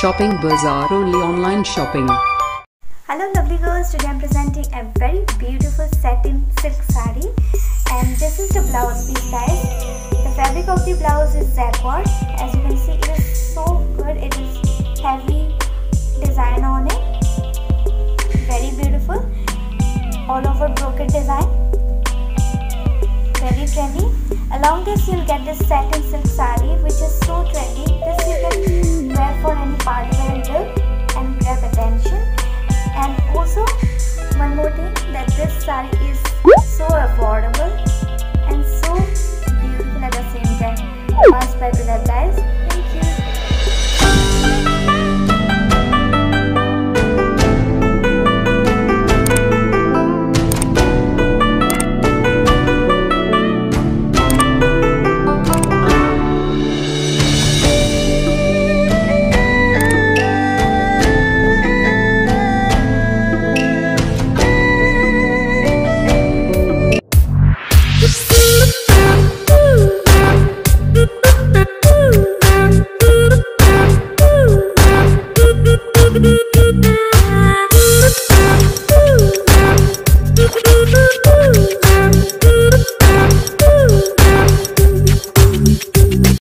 Shopping Bazaar only online shopping. Hello lovely girls, today I'm presenting a very beautiful satin silk sari and this is the blouse piece guys. The fabric of the blouse is jacquard. As you can see it is so good, it is heavy design on it. Very beautiful. All over brocade design. Very trendy. Along this you'll get this satin silk sari that this saree is so affordable Mm-hmm.